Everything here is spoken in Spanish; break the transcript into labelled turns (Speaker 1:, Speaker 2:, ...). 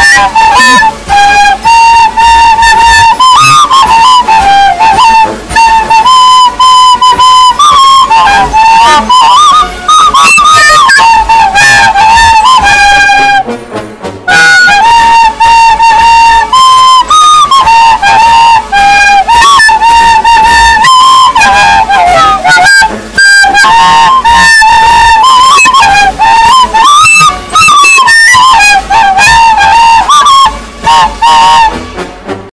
Speaker 1: ¡Gracias!